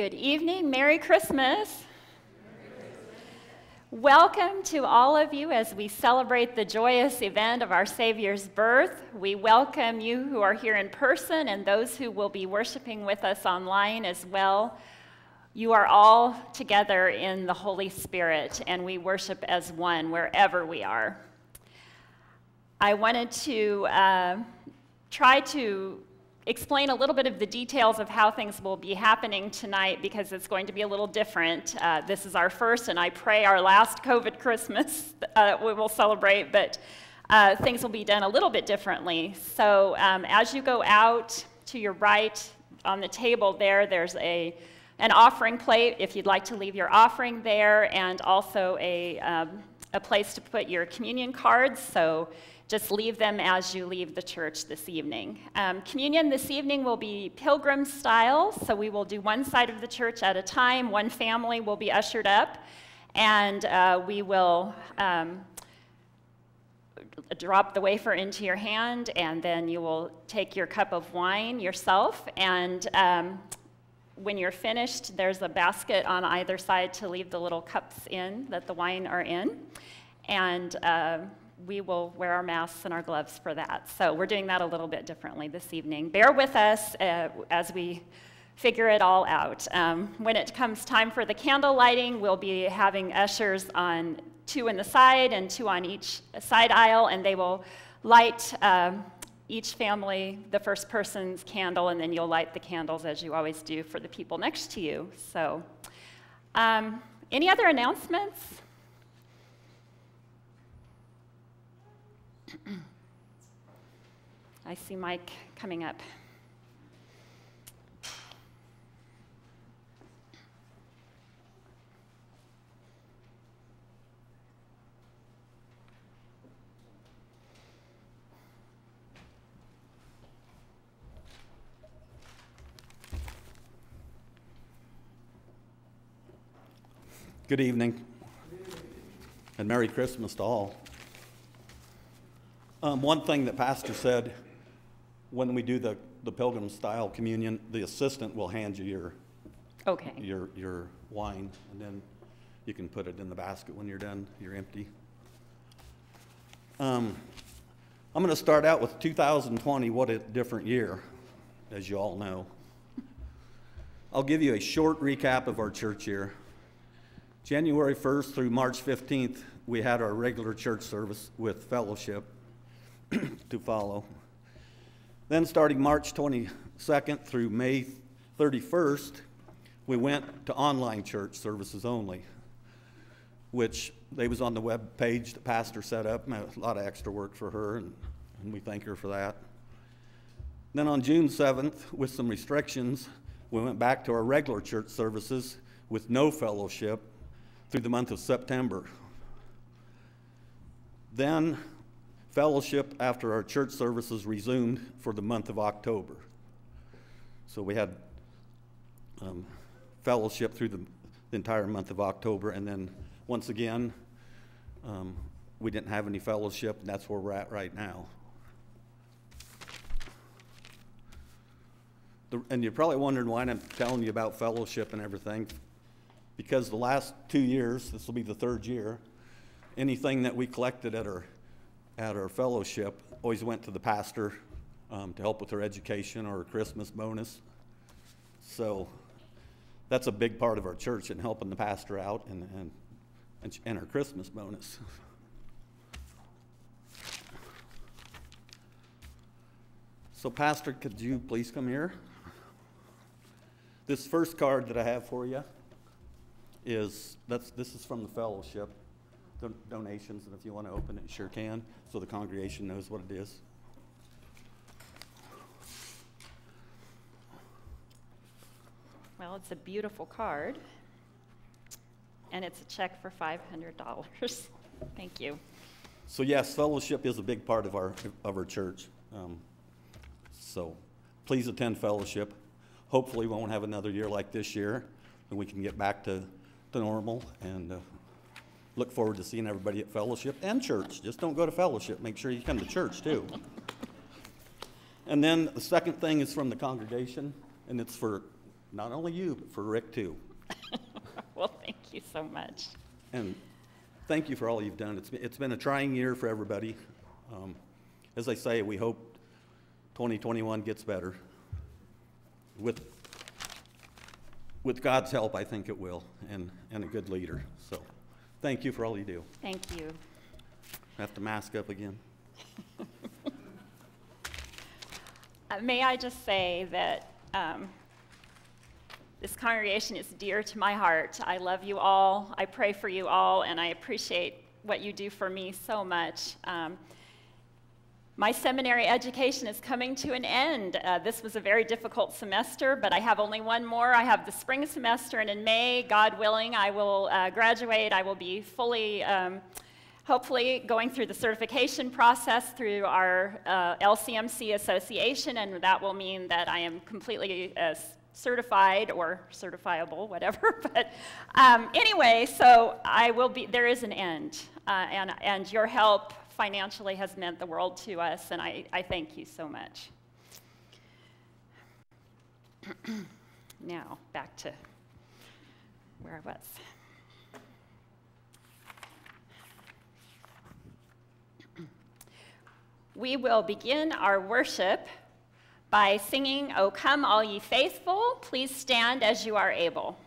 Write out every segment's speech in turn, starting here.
Good evening. Merry Christmas. Welcome to all of you as we celebrate the joyous event of our Savior's birth. We welcome you who are here in person and those who will be worshiping with us online as well. You are all together in the Holy Spirit, and we worship as one wherever we are. I wanted to uh, try to explain a little bit of the details of how things will be happening tonight because it's going to be a little different. Uh, this is our first, and I pray our last COVID Christmas uh, we will celebrate, but uh, things will be done a little bit differently. So um, as you go out to your right on the table there, there's a an offering plate if you'd like to leave your offering there, and also a, um, a place to put your communion cards. So just leave them as you leave the church this evening. Um, communion this evening will be pilgrim style, so we will do one side of the church at a time. One family will be ushered up, and uh, we will um, drop the wafer into your hand, and then you will take your cup of wine yourself. And um, when you're finished, there's a basket on either side to leave the little cups in that the wine are in. And uh, we will wear our masks and our gloves for that. So we're doing that a little bit differently this evening. Bear with us uh, as we figure it all out. Um, when it comes time for the candle lighting, we'll be having ushers on two in the side and two on each side aisle, and they will light uh, each family the first person's candle, and then you'll light the candles as you always do for the people next to you. So, um, any other announcements? I see Mike coming up. Good evening, and Merry Christmas to all. Um, one thing that Pastor said when we do the, the pilgrim style communion, the assistant will hand you your, Okay. your, your wine, and then you can put it in the basket when you're done, you're empty. Um, I'm going to start out with 2020, what a different year, as you all know. I'll give you a short recap of our church year. January 1st through March 15th, we had our regular church service with fellowship. to follow. Then, starting March 22nd through May 31st, we went to online church services only, which they was on the web page the pastor set up. A lot of extra work for her, and, and we thank her for that. Then on June 7th, with some restrictions, we went back to our regular church services with no fellowship through the month of September. Then Fellowship after our church services resumed for the month of October. So we had um, fellowship through the, the, entire month of October, and then once again, um, we didn't have any fellowship, and that's where we're at right now. The, and you're probably wondering why I'm telling you about fellowship and everything. Because the last two years, this will be the third year, anything that we collected at our at our fellowship always went to the pastor um, to help with her education or a Christmas bonus. So that's a big part of our church in helping the pastor out and, and, and, and our Christmas bonus. So, Pastor, could you please come here? This first card that I have for you is that's this is from the fellowship don- donations, and if you want to open it, sure can, so the congregation knows what it is. Well, it's a beautiful card, and it's a check for $500. Thank you. So yes, fellowship is a big part of our of our church. Um, so please attend fellowship. Hopefully, we won't have another year like this year, and we can get back to, to normal and uh, look forward to seeing everybody at fellowship and church. Just don't go to fellowship. Make sure you come to church too. and then the second thing is from the congregation, and it's for Not only you, but for Rick too. well, thank you so much. And thank you for all you've done. It's, it's been a trying year for everybody. Um, as I say, we hope 2021 gets better. With, with God's help, I think it will, and, and a good leader. So thank you for all you do. Thank you. I have to mask up again. Uh, may I just say that um, this congregation is dear to my heart. I love you all. I pray for you all, and I appreciate what you do for me so much. Um, my seminary education is coming to an end. Uh, this was a very difficult semester, but I have only one more. I have the spring semester, and in May, God willing, I will uh, graduate. I will be fully. Um, hopefully going through the certification process through our uh, LCMC association, and that will mean that I am completely uh, certified or certifiable, whatever. but um, anyway, so I will be, there is an end, uh, and, and your help financially has meant the world to us, and I, I thank you so much. now, back to where I was. we will begin our worship by singing, O come, all ye faithful. Please stand as you are able.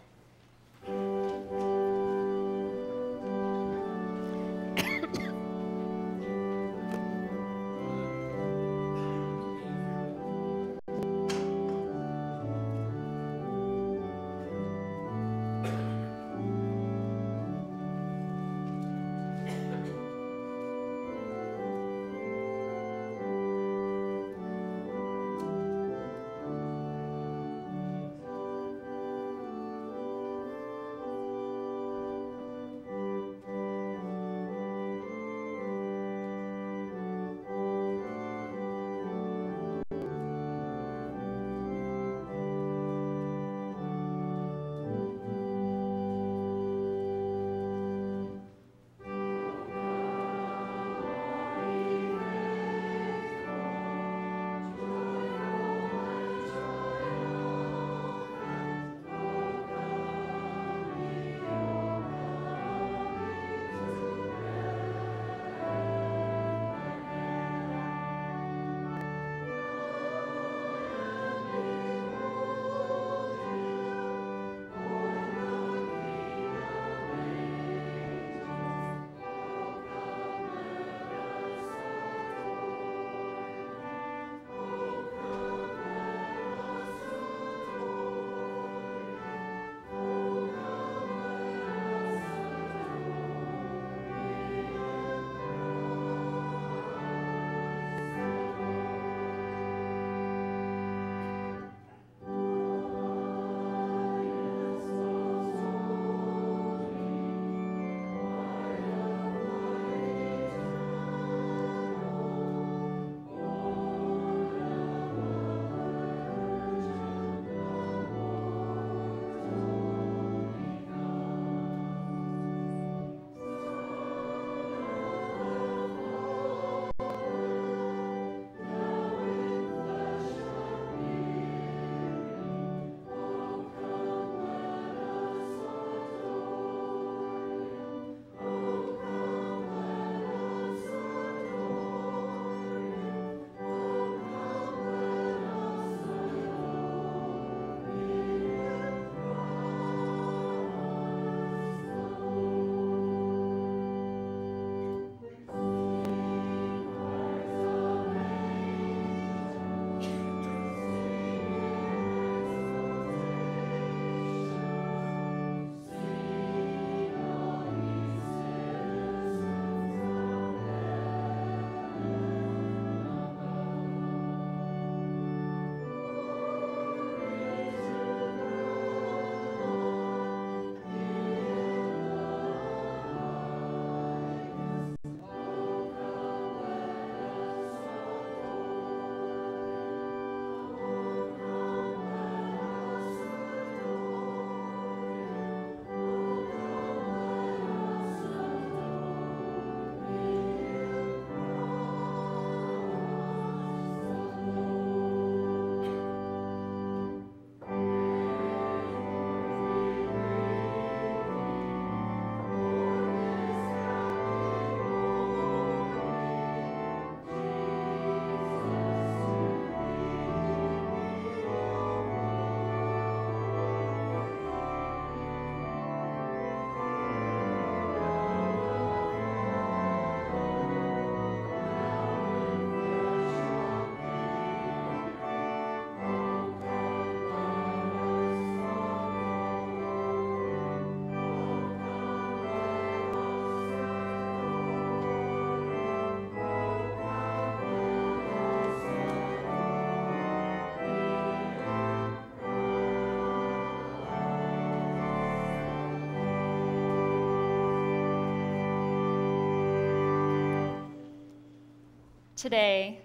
Today,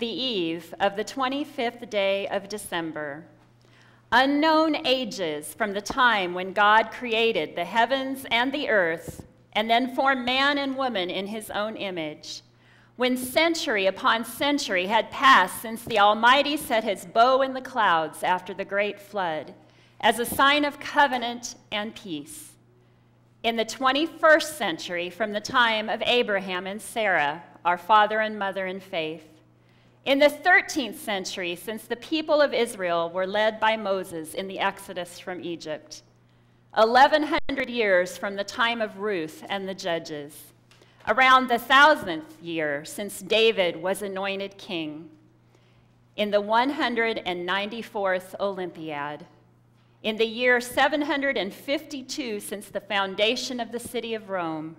the eve of the 25th day of December, unknown ages from the time when God created the heavens and the earth and then formed man and woman in his own image, when century upon century had passed since the Almighty set his bow in the clouds after the great flood, as a sign of covenant and peace. In the 21st century, from the time of Abraham and Sarah, our father and mother in faith, in the 13th century, since the people of Israel were led by Moses in the Exodus from Egypt, 1100 years from the time of Ruth and the judges, around the thousandth year since David was anointed king, in the 194th Olympiad, in the year 752 since the foundation of the city of Rome,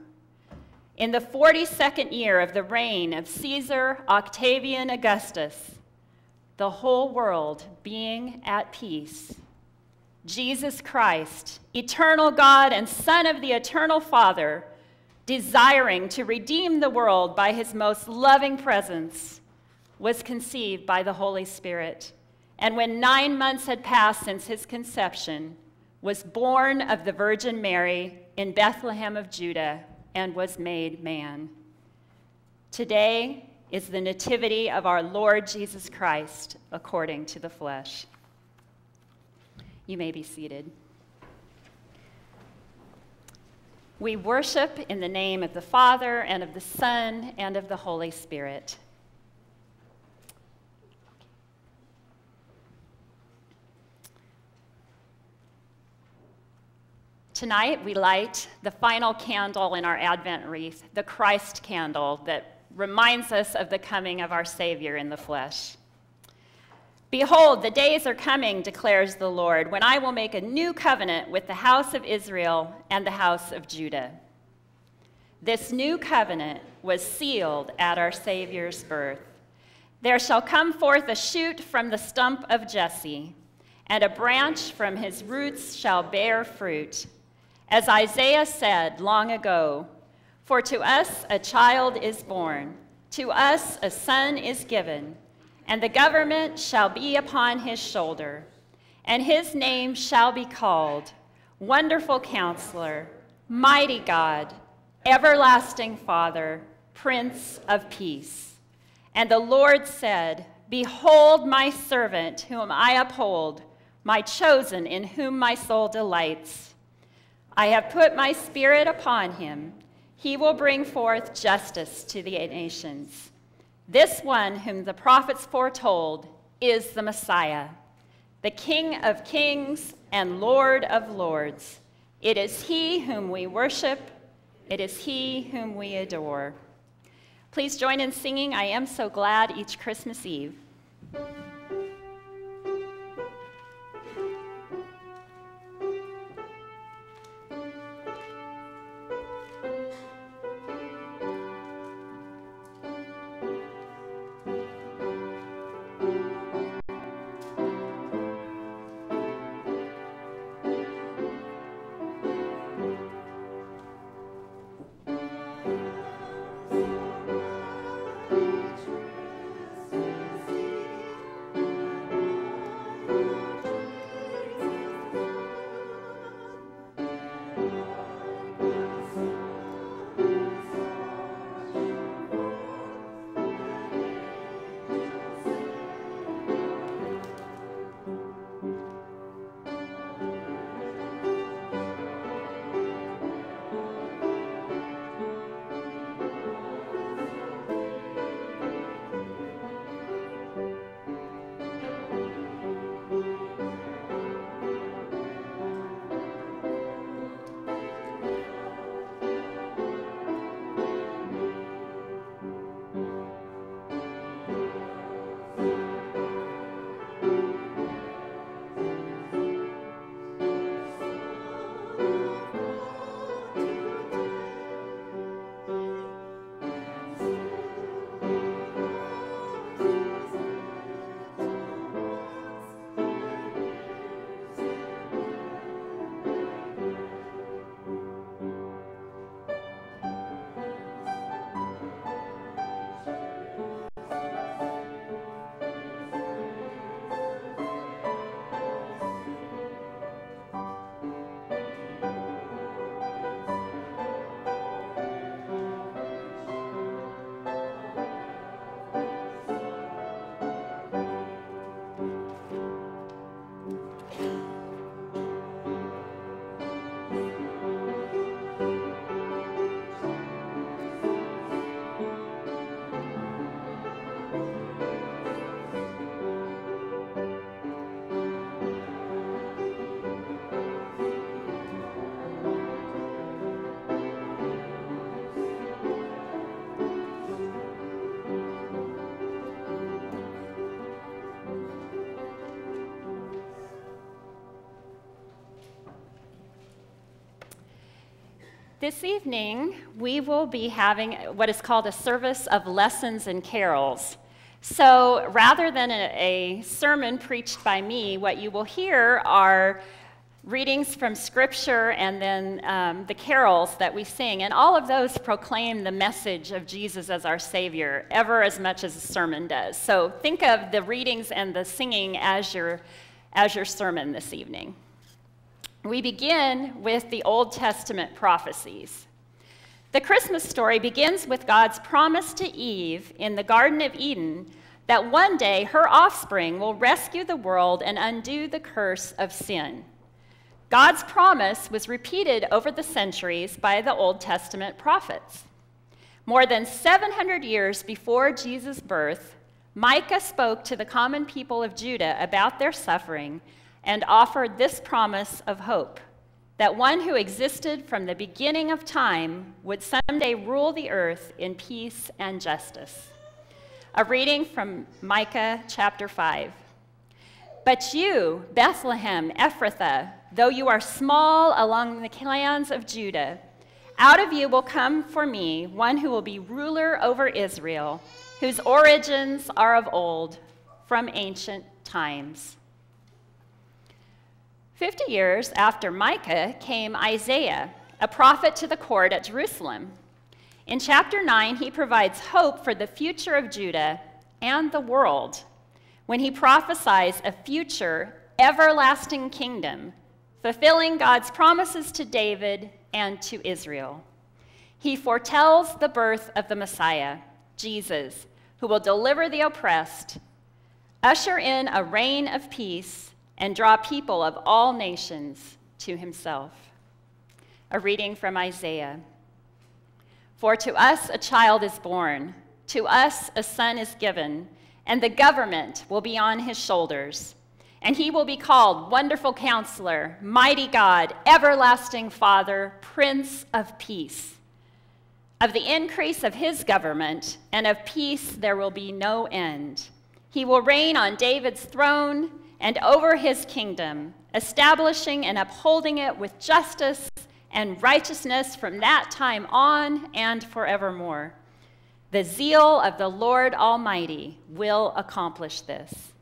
in the 42nd year of the reign of Caesar Octavian Augustus, the whole world being at peace, Jesus Christ, eternal God and Son of the eternal Father, desiring to redeem the world by his most loving presence, was conceived by the Holy Spirit. And when nine months had passed since his conception, was born of the Virgin Mary in Bethlehem of Judah and was made man. Today is the nativity of our Lord Jesus Christ according to the flesh. You may be seated. We worship in the name of the Father, and of the Son, and of the Holy Spirit. Tonight, we light the final candle in our Advent wreath, the Christ candle that reminds us of the coming of our Savior in the flesh. Behold, the days are coming, declares the Lord, when I will make a new covenant with the house of Israel and the house of Judah. This new covenant was sealed at our Savior's birth. There shall come forth a shoot from the stump of Jesse, and a branch from his roots shall bear fruit. As Isaiah said long ago, For to us a child is born, to us a son is given, and the government shall be upon his shoulder, and his name shall be called Wonderful Counselor, Mighty God, Everlasting Father, Prince of Peace. And the Lord said, Behold my servant, whom I uphold, my chosen, in whom my soul delights. I have put my spirit upon him. He will bring forth justice to the nations. This one whom the prophets foretold is the Messiah, the King of kings and Lord of lords. It is he whom we worship, it is he whom we adore. Please join in singing I Am So Glad each Christmas Eve. This evening, we will be having what is called a service of lessons and carols. So rather than a, a, sermon preached by me, what you will hear are readings from Scripture and then um, the carols that we sing. And all of those proclaim the message of Jesus as our Savior, ever as much as a sermon does. So think of the readings and the singing as your, as your sermon this evening. We begin with the Old Testament prophecies. The Christmas story begins with God's promise to Eve in the Garden of Eden that one day her offspring will rescue the world and undo the curse of sin. God's promise was repeated over the centuries by the Old Testament prophets. More than 700 years before Jesus' birth, Micah spoke to the common people of Judah about their suffering and offered this promise of hope that one who existed from the beginning of time would someday rule the earth in peace and justice. A reading from Micah chapter 5. But you, Bethlehem, Ephrathah, though you are small among the clans of Judah, out of you will come for me one who will be ruler over Israel, whose origins are of old, from ancient times. Fifty years after Micah came Isaiah, a prophet to the court at Jerusalem. In chapter 9, he provides hope for the future of Judah and the world when he prophesies a future, everlasting kingdom, fulfilling God's promises to David and to Israel. He foretells the birth of the Messiah, Jesus, who will deliver the oppressed, usher in a reign of peace, and draw people of all nations to himself. A reading from Isaiah. For to us a child is born, to us a son is given, and the government will be on his shoulders. And he will be called Wonderful Counselor, Mighty God, Everlasting Father, Prince of Peace. Of the increase of his government and of peace there will be no end. He will reign on David's throne and over his kingdom, establishing and upholding it with justice and righteousness from that time on and forevermore. The zeal of the Lord Almighty will accomplish this.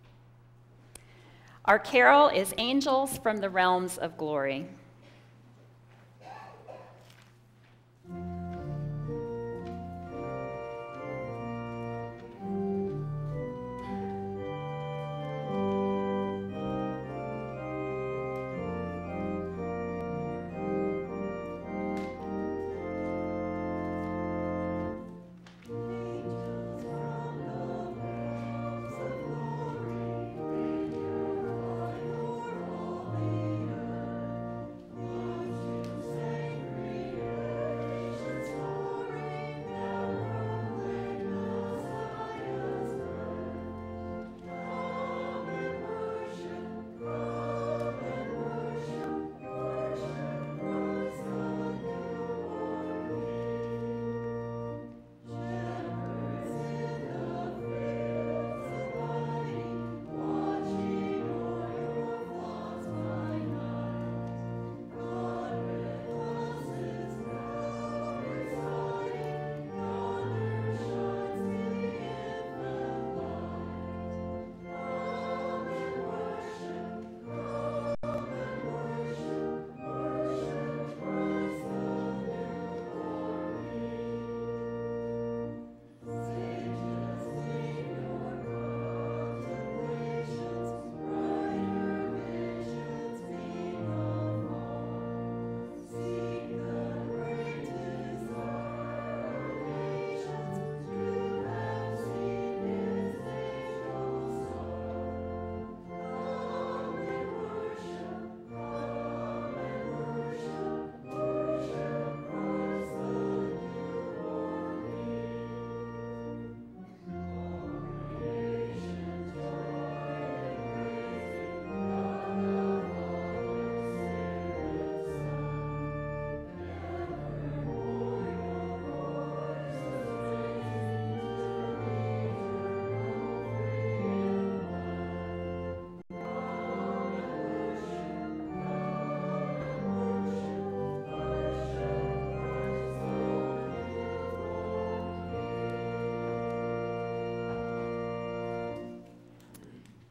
Our carol is Angels from the Realms of Glory.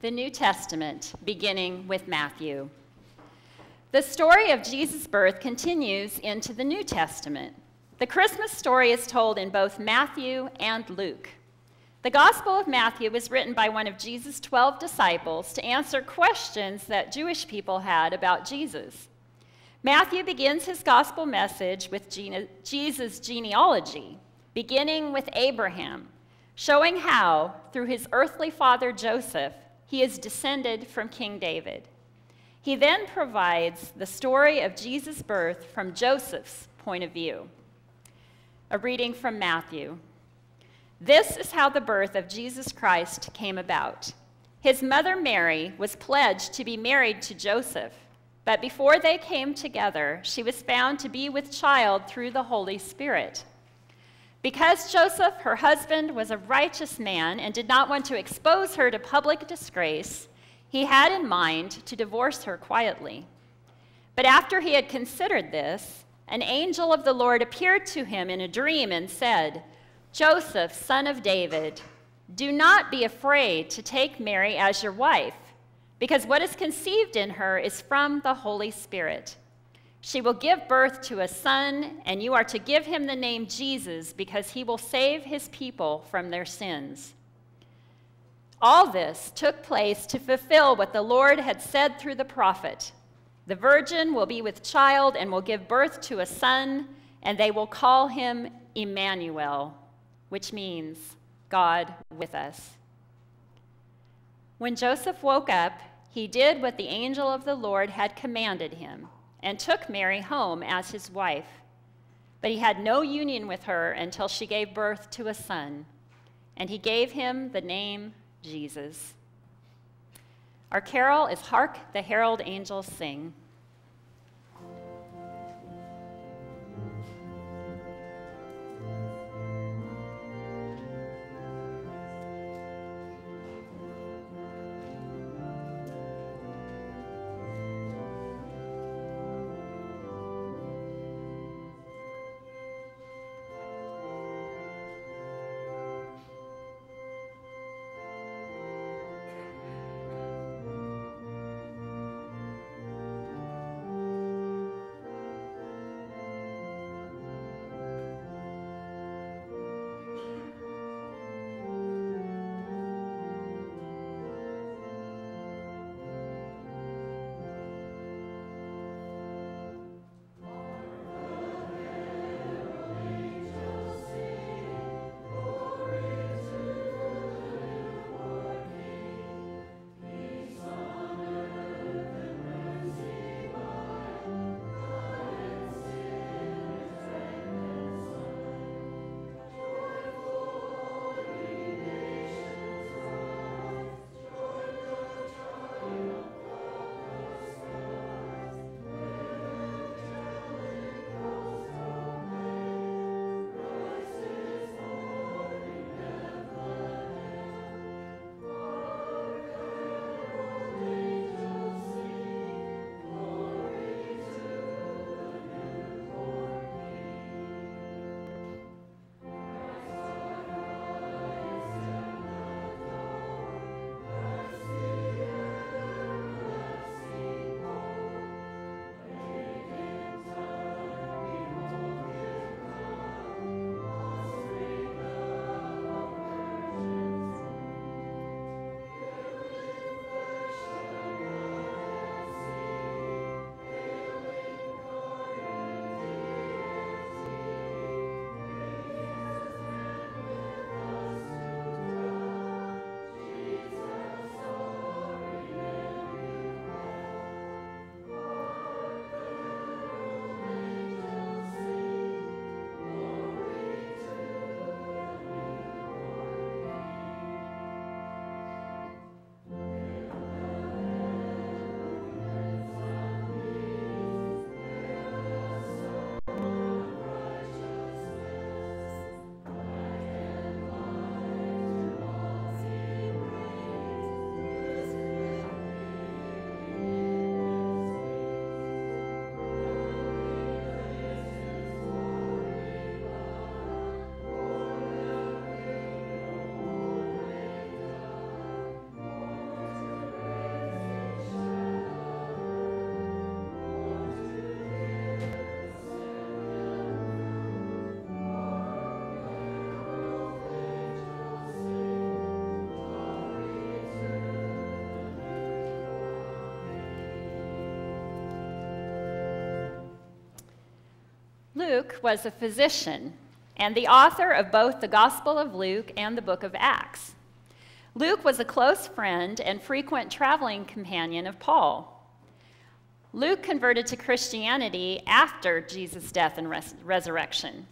The New Testament, beginning with Matthew. The story of Jesus' birth continues into the New Testament. The Christmas story is told in both Matthew and Luke. The Gospel of Matthew was written by one of Jesus' 12 disciples to answer questions that Jewish people had about Jesus. Matthew begins his gospel message with Jesus' genealogy, beginning with Abraham, showing how, through his earthly father Joseph, he is descended from King David. He then provides the story of Jesus' birth from Joseph's point of view. A reading from Matthew. This is how the birth of Jesus Christ came about. His mother Mary was pledged to be married to Joseph, but before they came together, she was found to be with child through the Holy Spirit. Because Joseph, her husband, was a righteous man and did not want to expose her to public disgrace, he had in mind to divorce her quietly. But after he had considered this, an angel of the Lord appeared to him in a dream and said, Joseph, son of David, do not be afraid to take Mary as your wife, because what is conceived in her is from the Holy Spirit. She will give birth to a son, and you are to give him the name Jesus, because he will save his people from their sins. All this took place to fulfill what the Lord had said through the prophet The virgin will be with child and will give birth to a son, and they will call him Emmanuel, which means God with us. When Joseph woke up, he did what the angel of the Lord had commanded him and took Mary home as his wife. But he had no union with her until she gave birth to a son, and he gave him the name Jesus. Our carol is Hark the Herald Angels Sing. Luke was a physician and the author of both the Gospel of Luke and the book of Acts. Luke was a close friend and frequent traveling companion of Paul. Luke converted to Christianity after Jesus' death and res- resurrection.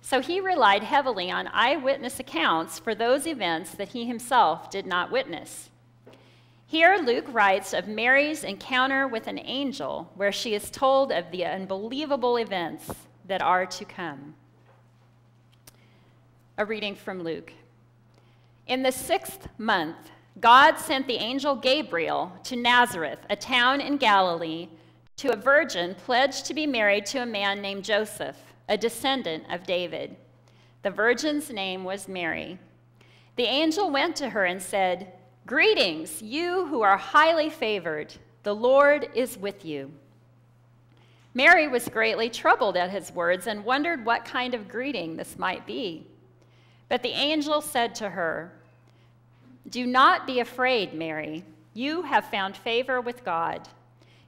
So he relied heavily on eyewitness accounts for those events that he himself did not witness. Here, Luke writes of Mary's encounter with an angel, where she is told of the unbelievable events that are to come. A reading from Luke. In the sixth month, God sent the angel Gabriel to Nazareth, a town in Galilee, to a virgin pledged to be married to a man named Joseph, a descendant of David. The virgin's name was Mary. The angel went to her and said, Greetings, you who are highly favored. The Lord is with you. Mary was greatly troubled at his words and wondered what kind of greeting this might be. But the angel said to her, Do not be afraid, Mary. You have found favor with God.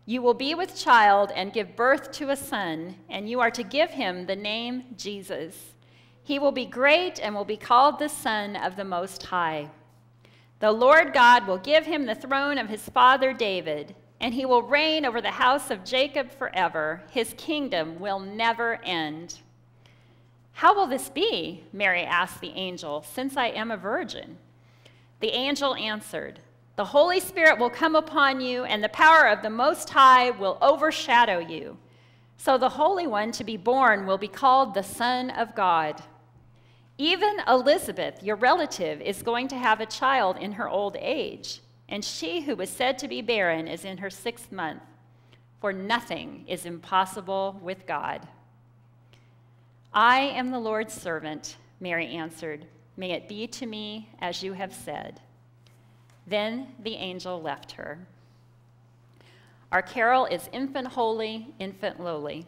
You will be with child and give birth to a son, and you are to give him the name Jesus. He will be great and will be called the Son of the Most High. The Lord God will give him the throne of his father David, and he will reign over the house of Jacob forever. His kingdom will never end. How will this be? Mary asked the angel, since I am a virgin. The angel answered, The Holy Spirit will come upon you, and the power of the Most High will overshadow you. So the Holy One to be born will be called the Son of God. Even Elizabeth, your relative, is going to have a child in her old age, and she who was said to be barren is in her sixth month, for nothing is impossible with God. I am the Lord's servant, Mary answered. May it be to me as you have said. Then the angel left her. Our carol is Infant Holy, Infant Lowly.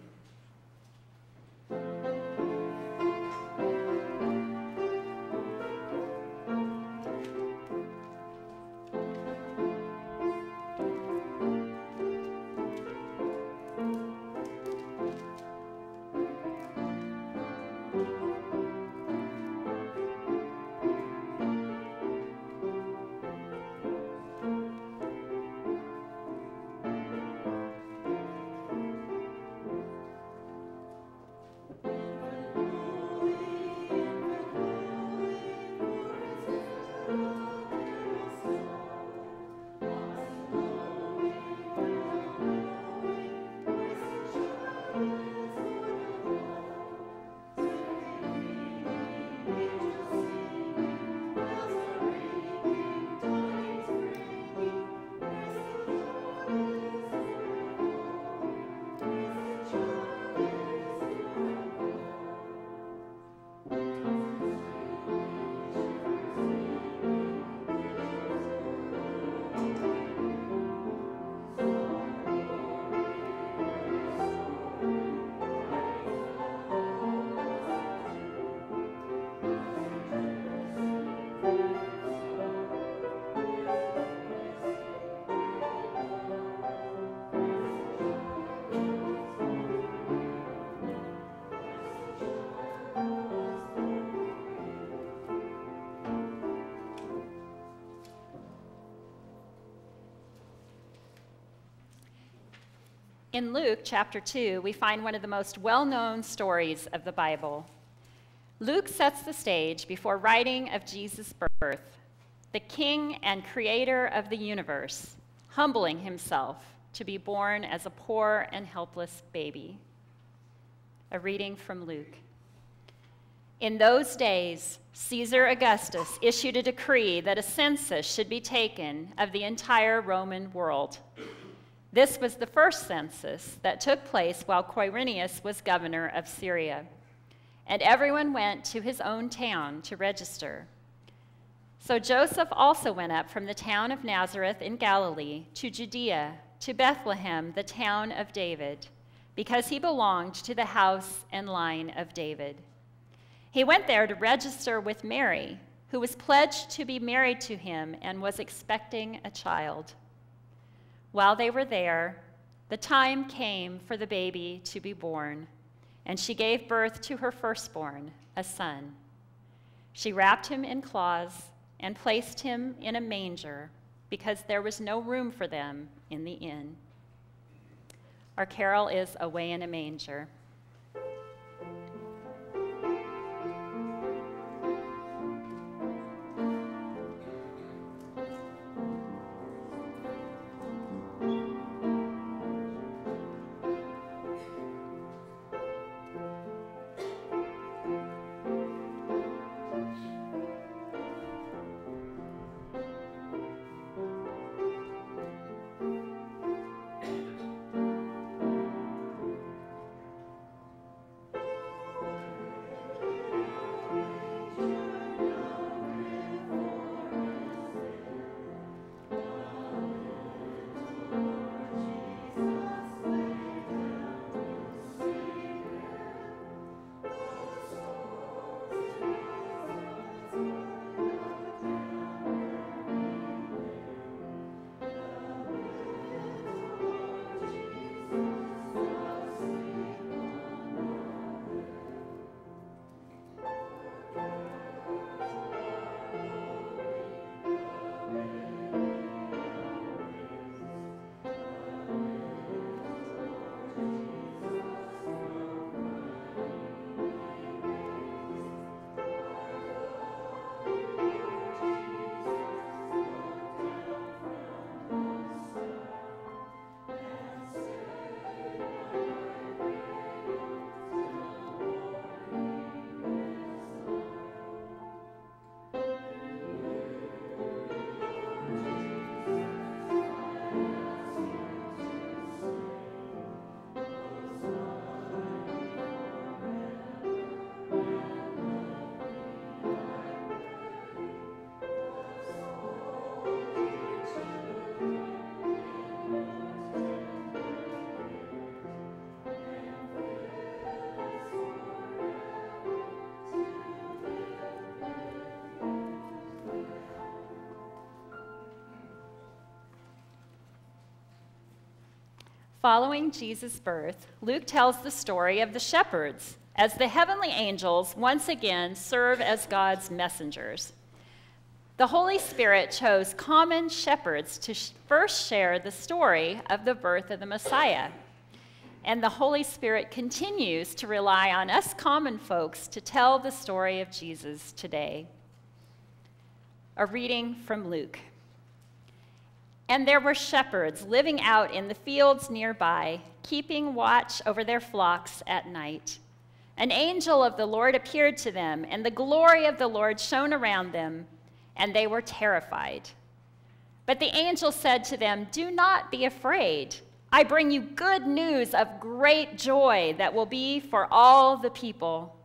In Luke chapter 2, we find one of the most well known stories of the Bible. Luke sets the stage before writing of Jesus' birth, the king and creator of the universe, humbling himself to be born as a poor and helpless baby. A reading from Luke. In those days, Caesar Augustus issued a decree that a census should be taken of the entire Roman world. This was the first census that took place while Quirinius was governor of Syria. And everyone went to his own town to register. So Joseph also went up from the town of Nazareth in Galilee to Judea, to Bethlehem, the town of David, because he belonged to the house and line of David. He went there to register with Mary, who was pledged to be married to him and was expecting a child. While they were there, the time came for the baby to be born, and she gave birth to her firstborn, a son. She wrapped him in cloths and placed him in a manger because there was no room for them in the inn. Our carol is Away in a Manger. Following Jesus' birth, Luke tells the story of the shepherds as the heavenly angels once again serve as God's messengers. The Holy Spirit chose common shepherds to first share the story of the birth of the Messiah. And the Holy Spirit continues to rely on us common folks to tell the story of Jesus today. A reading from Luke. And there were shepherds living out in the fields nearby, keeping watch over their flocks at night. An angel of the Lord appeared to them, and the glory of the Lord shone around them, and they were terrified. But the angel said to them, Do not be afraid. I bring you good news of great joy that will be for all the people.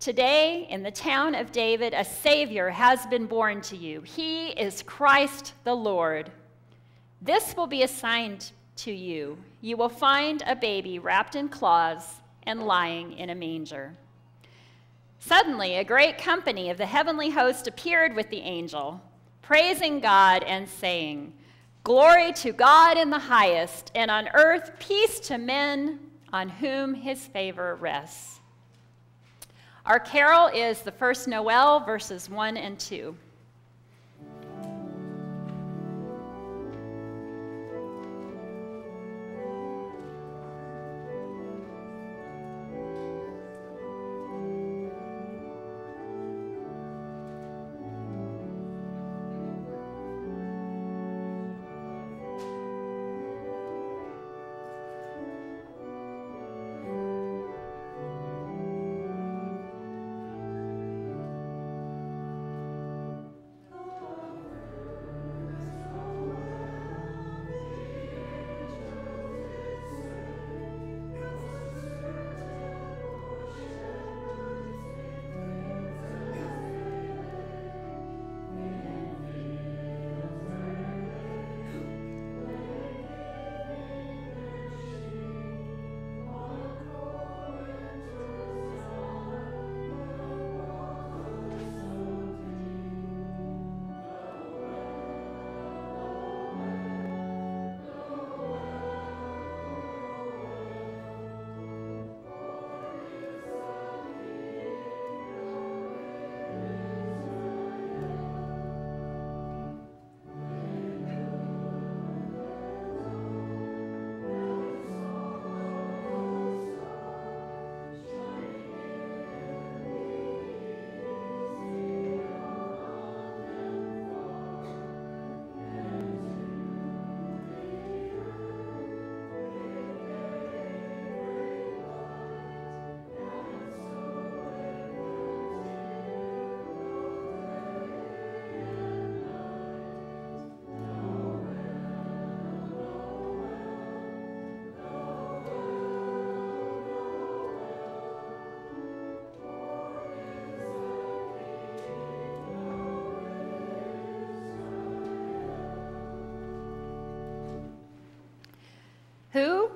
Today, in the town of David, a Savior has been born to you. He is Christ the Lord. This will be assigned to you. You will find a baby wrapped in cloths and lying in a manger. Suddenly, a great company of the heavenly host appeared with the angel, praising God and saying, Glory to God in the highest, and on earth peace to men on whom his favor rests. Our carol is the first Noel, verses 1 and 2.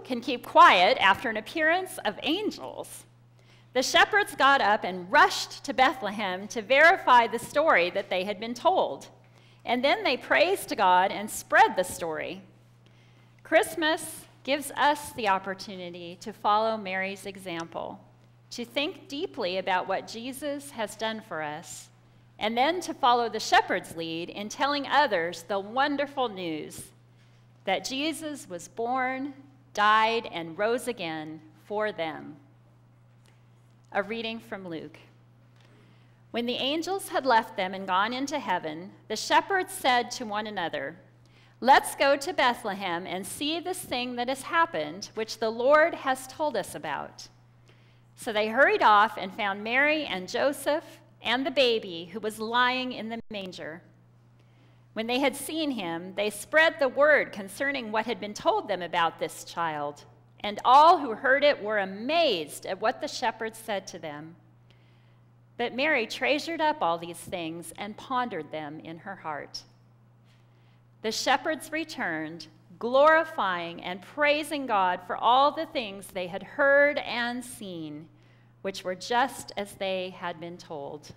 Can keep quiet after an appearance of angels. The shepherds got up and rushed to Bethlehem to verify the story that they had been told. And then they praised God and spread the story. Christmas gives us the opportunity to follow Mary's example, to think deeply about what Jesus has done for us, and then to follow the shepherd's lead in telling others the wonderful news that Jesus was born, died, and rose again for them. A reading from Luke. When the angels had left them and gone into heaven, the shepherds said to one another, Let's go to Bethlehem and see this thing that has happened, which the Lord has told us about. So they hurried off and found Mary and Joseph and the baby who was lying in the manger. When they had seen him, they spread the word concerning what had been told them about this child, and all who heard it were amazed at what the shepherds said to them. But Mary treasured up all these things and pondered them in her heart. The shepherds returned, glorifying and praising God for all the things they had heard and seen, which were just as they had been told.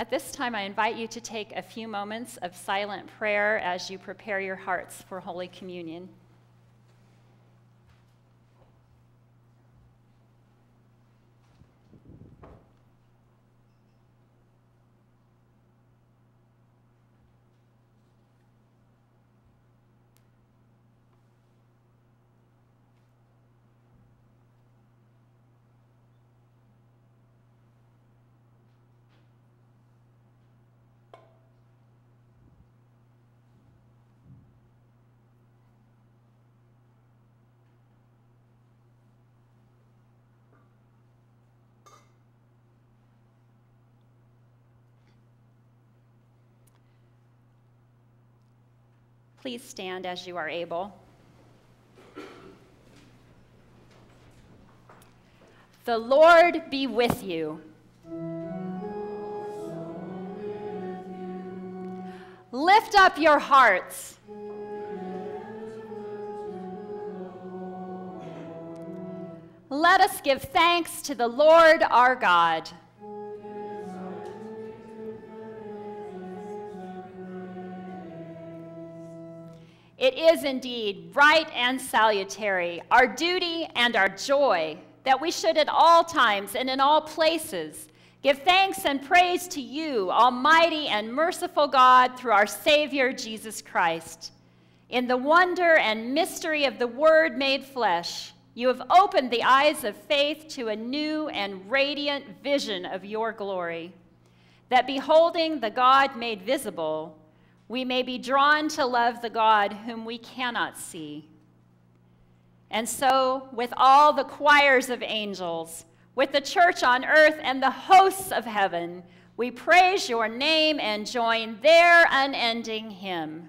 At this time, I invite you to take a few moments of silent prayer as you prepare your hearts for Holy Communion. Please stand as you are able. The Lord be with you. Lift up your hearts. Let us give thanks to the Lord our God. It is indeed right and salutary, our duty and our joy, that we should at all times and in all places give thanks and praise to you, Almighty and merciful God, through our Savior Jesus Christ. In the wonder and mystery of the Word made flesh, you have opened the eyes of faith to a new and radiant vision of your glory, that beholding the God made visible, we may be drawn to love the God whom we cannot see. And so, with all the choirs of angels, with the church on earth and the hosts of heaven, we praise your name and join their unending hymn.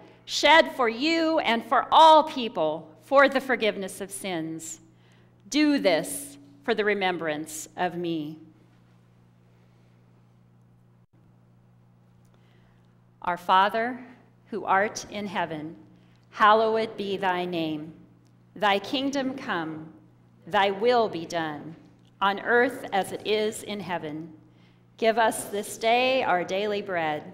shed for you and for all people for the forgiveness of sins. Do this for the remembrance of me. Our Father, who art in heaven, hallowed be thy name. Thy kingdom come, thy will be done, on earth as it is in heaven. Give us this day our daily bread,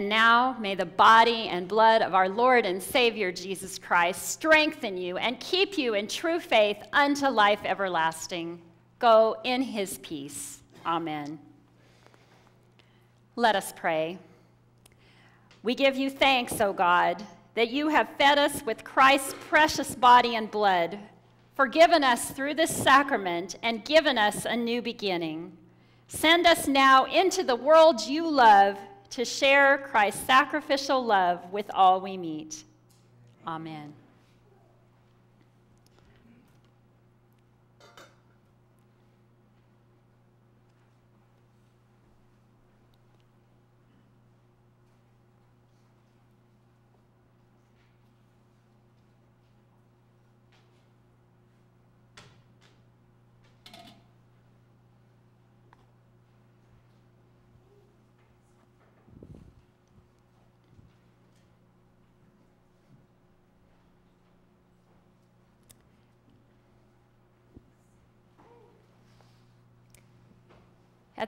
And now may the body and blood of our Lord and Savior Jesus Christ strengthen you and keep you in true faith unto life everlasting. Go in his peace. Amen. Let us pray. We give you thanks, O God, that you have fed us with Christ's precious body and blood, forgiven us through this sacrament, and given us a new beginning. Send us now into the world you love to share Christ's sacrificial love with all we meet. Amen.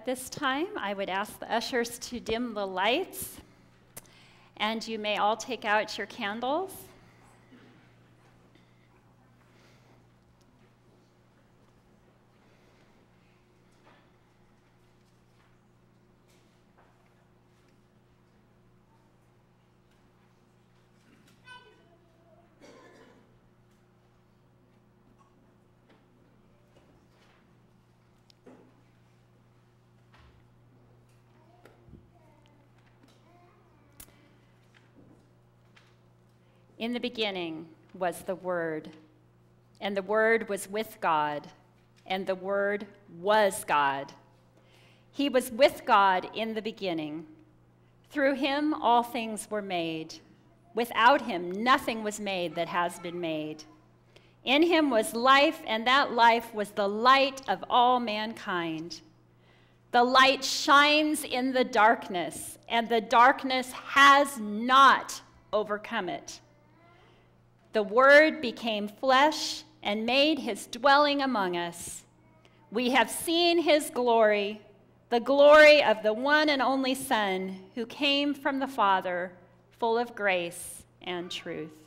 At this time, I would ask the ushers to dim the lights, and you may all take out your candles. In the beginning was the Word, and the Word was with God, and the Word was God. He was with God in the beginning. Through him all things were made. Without him nothing was made that has been made. In him was life, and that life was the light of all mankind. The light shines in the darkness, and the darkness has not overcome it. The Word became flesh and made his dwelling among us. We have seen his glory, the glory of the one and only Son who came from the Father, full of grace and truth.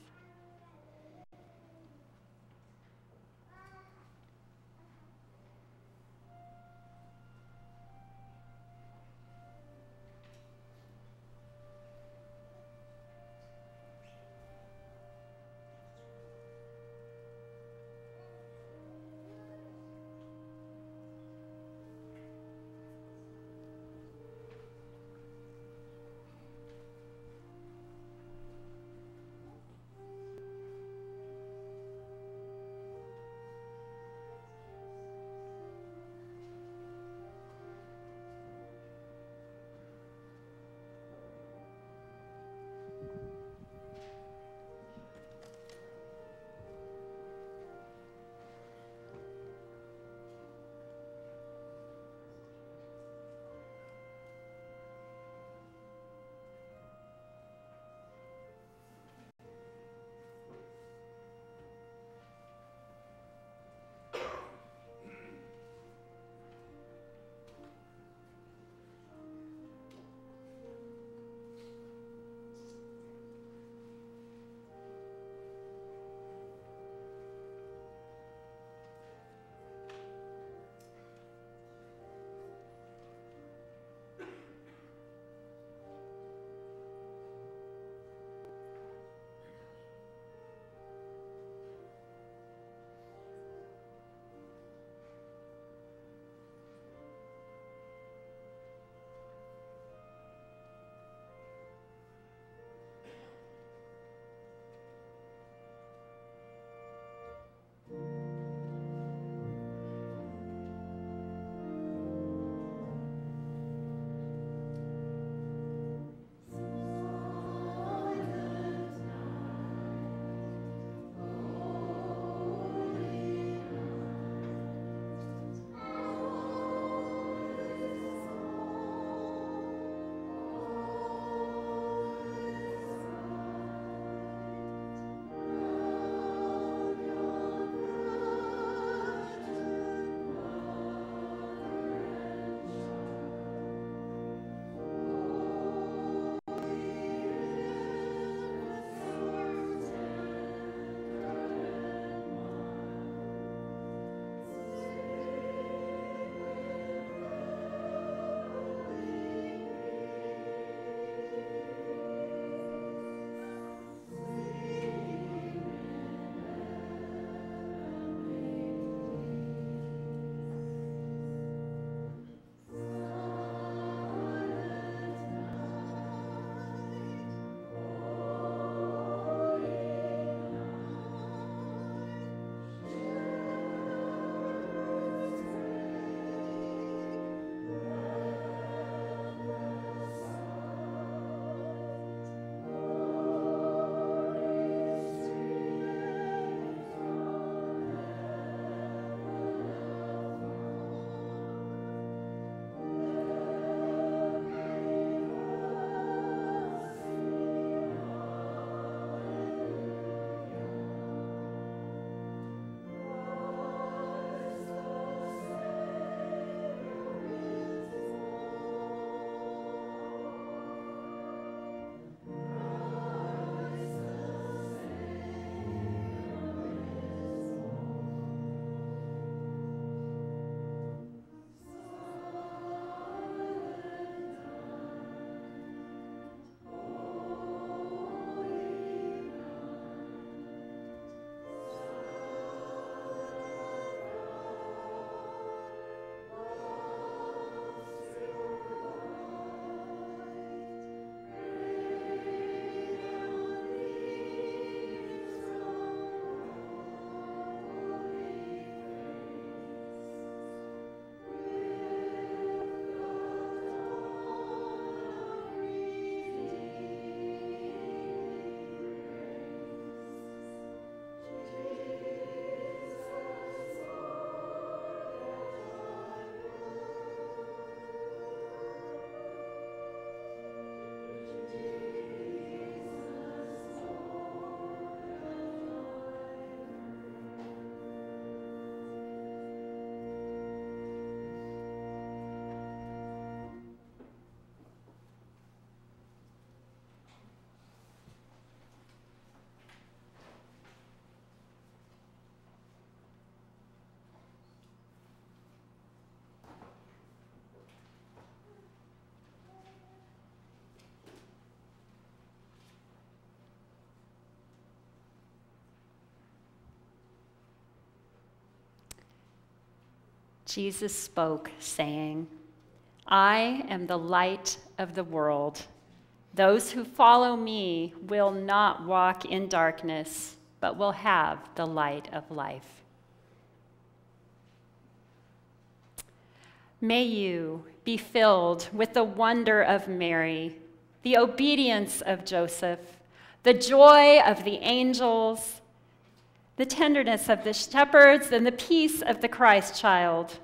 Jesus spoke, saying, I am the light of the world. Those who follow me will not walk in darkness, but will have the light of life. May you be filled with the wonder of Mary, the obedience of Joseph, the joy of the angels, the tenderness of the shepherds, and the peace of the Christ child.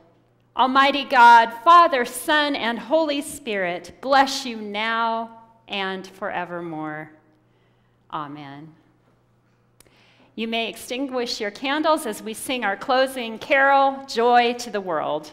Almighty God, Father, Son, and Holy Spirit, bless you now and forevermore. Amen. You may extinguish your candles as we sing our closing carol, Joy to the World.